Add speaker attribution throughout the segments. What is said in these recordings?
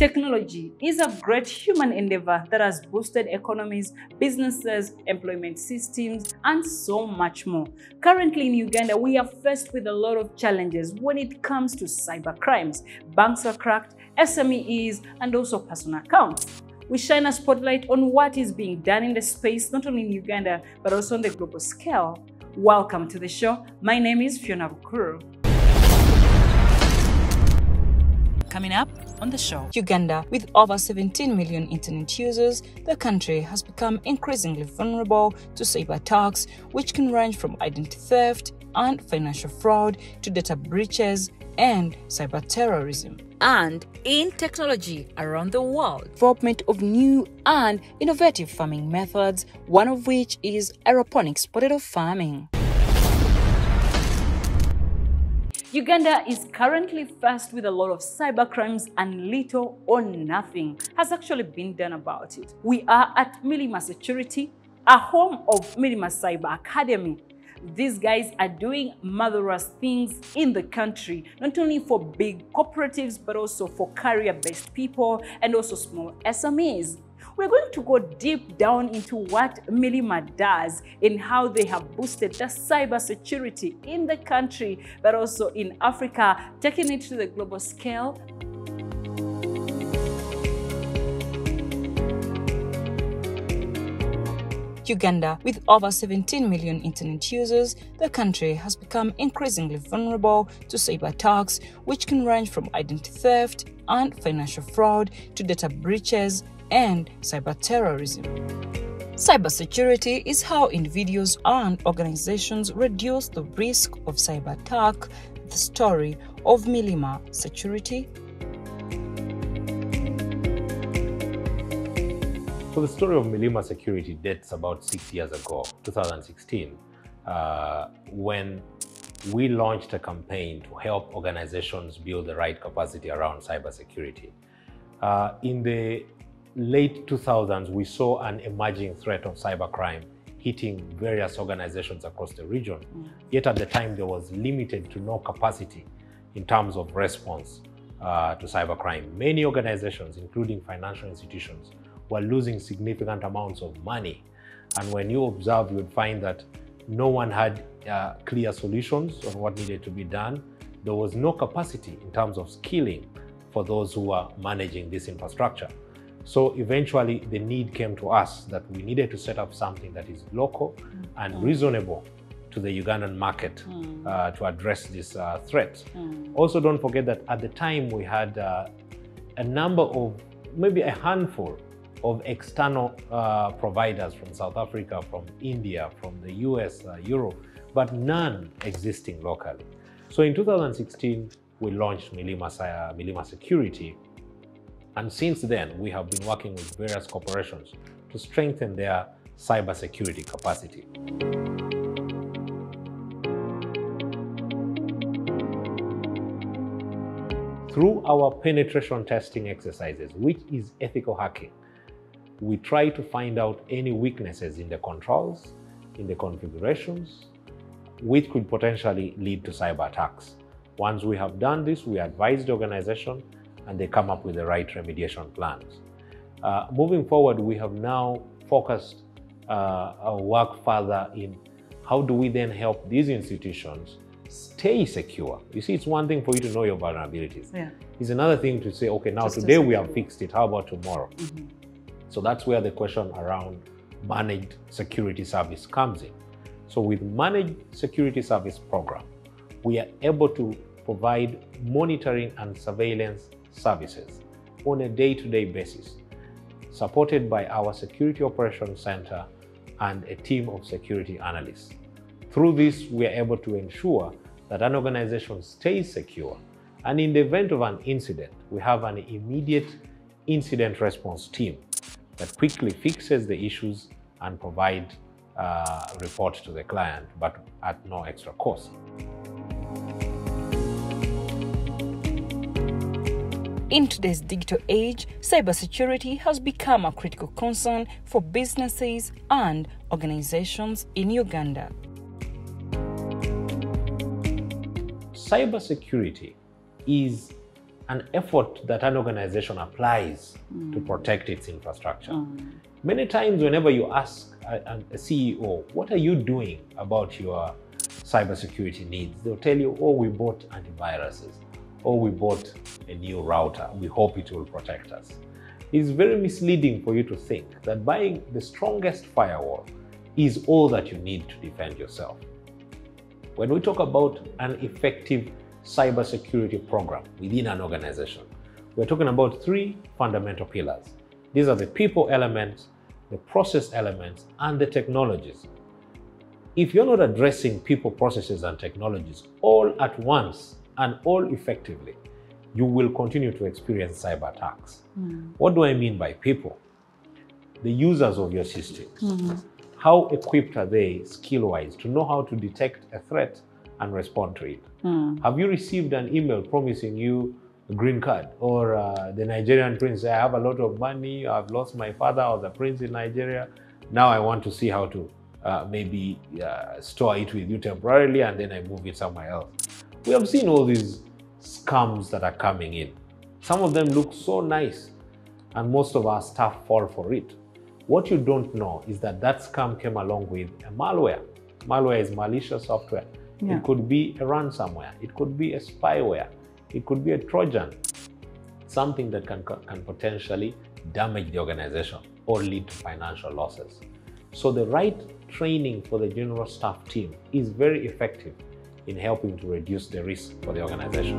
Speaker 1: Technology is a great human endeavor that has boosted economies, businesses, employment systems, and so much more. Currently in Uganda, we are faced with a lot of challenges when it comes to cyber crimes. Banks are cracked, SMEs, and also personal accounts. We shine a spotlight on what is being done in the space, not only in Uganda, but also on the global scale. Welcome to the show. My name is Fiona Bukuru. Coming up on the show. Uganda, with over 17 million internet users, the country has become increasingly vulnerable to cyber attacks, which can range from identity theft and financial fraud to data breaches and cyber terrorism. And in technology around the world, development of new and innovative farming methods, one of which is aeroponics potato farming. Uganda is currently faced with a lot of cyber crimes and little or nothing has actually been done about it. We are at Milima Security, a home of Milima Cyber Academy. These guys are doing murderous things in the country, not only for big cooperatives, but also for career-based people and also small SMEs. We're going to go deep down into what Milima does and how they have boosted the cyber security in the country, but also in Africa, taking it to the global scale. Uganda, with over 17 million internet users, the country has become increasingly vulnerable to cyber attacks, which can range from identity theft and financial fraud to data breaches and cyber terrorism. Cybersecurity is how individuals and organizations reduce the risk of cyber attack. The story of Milima Security.
Speaker 2: So the story of Milima Security dates about six years ago, 2016, uh, when we launched a campaign to help organizations build the right capacity around cybersecurity. Uh, in the late 2000s, we saw an emerging threat of cybercrime hitting various organizations across the region. Mm. Yet at the time, there was limited to no capacity in terms of response uh, to cybercrime. Many organizations, including financial institutions, were losing significant amounts of money. And when you observe, you would find that no one had uh, clear solutions on what needed to be done. There was no capacity in terms of skilling for those who were managing this infrastructure. So eventually the need came to us that we needed to set up something that is local mm. and reasonable to the Ugandan market mm. uh, to address this uh, threat. Mm. Also, don't forget that at the time we had uh, a number of, maybe a handful of external uh, providers from South Africa, from India, from the US, uh, Europe, but none existing locally. So in 2016, we launched Milima, Milima Security, and since then, we have been working with various corporations to strengthen their cybersecurity capacity. Through our penetration testing exercises, which is ethical hacking, we try to find out any weaknesses in the controls, in the configurations, which could potentially lead to cyber attacks. Once we have done this, we advise the organization and they come up with the right remediation plans. Uh, moving forward, we have now focused uh, our work further in how do we then help these institutions stay secure. You see, it's one thing for you to know your vulnerabilities. Yeah. It's another thing to say, okay, now Just today we have fixed it. How about tomorrow? Mm -hmm. So that's where the question around managed security service comes in. So with managed security service program, we are able to provide monitoring and surveillance services on a day-to-day -day basis, supported by our Security Operations Center and a team of security analysts. Through this, we are able to ensure that an organization stays secure, and in the event of an incident, we have an immediate incident response team that quickly fixes the issues and provide uh, report to the client, but at no extra cost.
Speaker 1: In today's digital age, cybersecurity has become a critical concern for businesses and organizations in Uganda.
Speaker 2: Cybersecurity is an effort that an organization applies mm. to protect its infrastructure. Mm. Many times, whenever you ask a, a, CEO, What are you doing about your cybersecurity needs? They'll tell you, Oh, we bought antiviruses, or we bought a new router. We hope it will protect us. It's very misleading for you to think that buying the strongest firewall is all that you need to defend yourself. When we talk about an effective cybersecurity program within an organization. We're talking about three fundamental pillars. These are the people elements, the process elements, and the technologies. If you're not addressing people, processes, and technologies all at once and all effectively, you will continue to experience cyber attacks. Mm. What do I mean by people? The users of your systems. Mm-hmm. How equipped are they skill wise to know how to detect a threat and respond to it. Mm. Have you received an email promising you a green card or uh, the Nigerian prince? I have a lot of money. I've lost my father or the prince in Nigeria. Now I want to see how to uh, maybe uh, store it with you temporarily and then I move it somewhere else. We have seen all these scams that are coming in. Some of them look so nice and most of our staff fall for it. What you don't know is that that scam came along with a malware. Malware is malicious software yeah. It could be a ransomware. It could be a spyware. It could be a Trojan. Something that can, can potentially damage the organization or lead to financial losses. So the right training for the general staff team is very effective in helping to reduce the risk for the organization.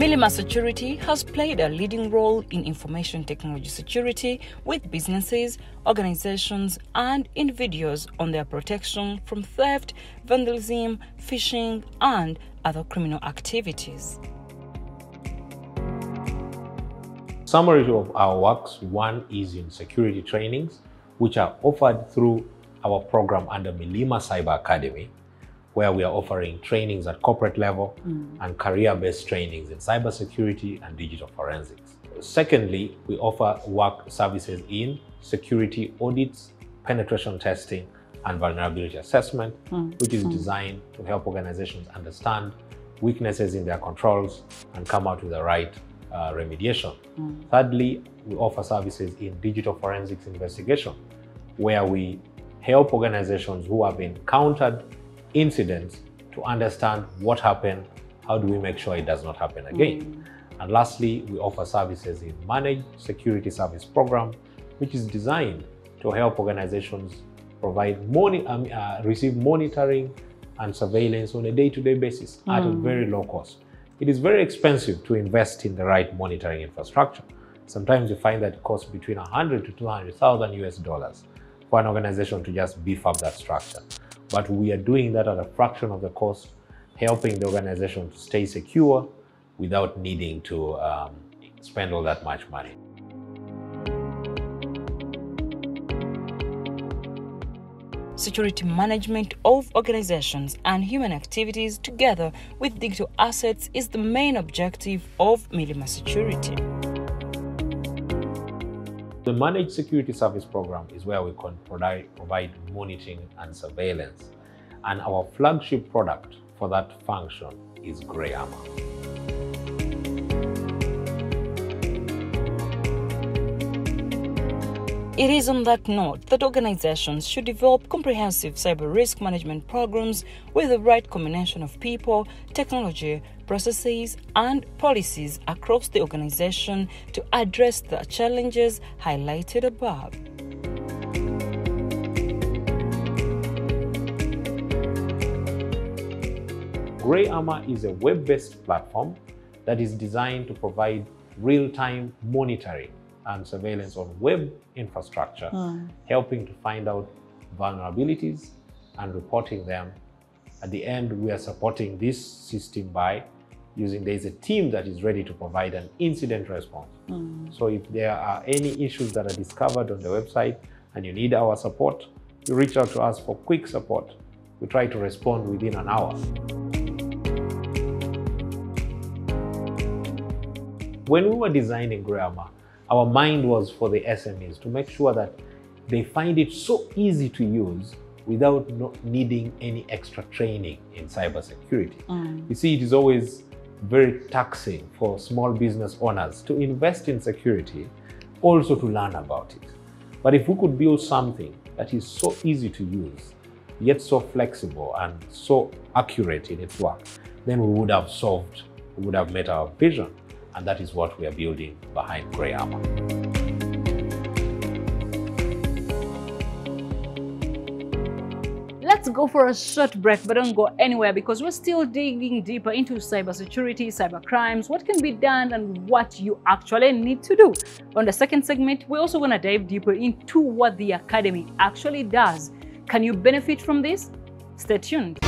Speaker 1: Milima Security has played a leading role in information technology security with businesses, organizations, and individuals on their protection from theft, vandalism, phishing, and other criminal activities.
Speaker 2: Summary of our works one is in security trainings, which are offered through our program under Milima Cyber Academy where we are offering trainings at corporate level mm. and career-based trainings in cybersecurity and digital forensics. Secondly, we offer work services in security audits, penetration testing, and vulnerability assessment, mm. which is mm. designed to help organizations understand weaknesses in their controls and come out with the right uh, remediation. Mm. Thirdly, we offer services in digital forensics investigation, where we help organizations who have encountered incidents to understand what happened, how do we make sure it does not happen again. Mm. And lastly, we offer services in Managed Security Service Program, which is designed to help organizations provide moni- um, uh, receive monitoring and surveillance on a day-to-day basis mm. at a mm. very low cost. It is very expensive to invest in the right monitoring infrastructure. Sometimes you find that it costs between 100 to 200,000 US dollars for an organization to just beef up that structure but we are doing that at a fraction of the cost, helping the organization to stay secure without needing to um, spend all that much money.
Speaker 1: security management of organizations and human activities together with digital assets is the main objective of Milima Security.
Speaker 2: The Managed Security Service Program is where we can provide monitoring and surveillance. And our flagship product for that function is Grey Armour.
Speaker 1: It is on that note that organizations should develop comprehensive cyber risk management programs with the right combination of people, technology, processes, and policies across the organization to address the challenges highlighted above.
Speaker 2: Grey Armour is a web based platform that is designed to provide real time monitoring and surveillance on web infrastructure, mm. helping to find out vulnerabilities and reporting them. At the end, we are supporting this system by using there's a team that is ready to provide an incident response. Mm. So if there are any issues that are discovered on the website and you need our support, you reach out to us for quick support. We try to respond within an hour. When we were designing Grey Armour, our mind was for the SMEs to make sure that they find it so easy to use without needing any extra training in cybersecurity.
Speaker 1: Mm.
Speaker 2: You see, it is always very taxing for small business owners to invest in security, also to learn about it. But if we could build something that is so easy to use, yet so flexible and so accurate in its work, then we would have solved, we would have met our vision. And that is what we are building behind Grey
Speaker 1: Armour. Go for a short break, but don't go anywhere because we're still digging deeper into cybersecurity, cyber crimes, what can be done, and what you actually need to do. On the second segment, we're also going to dive deeper into what the Academy actually does. Can you benefit from this? Stay tuned.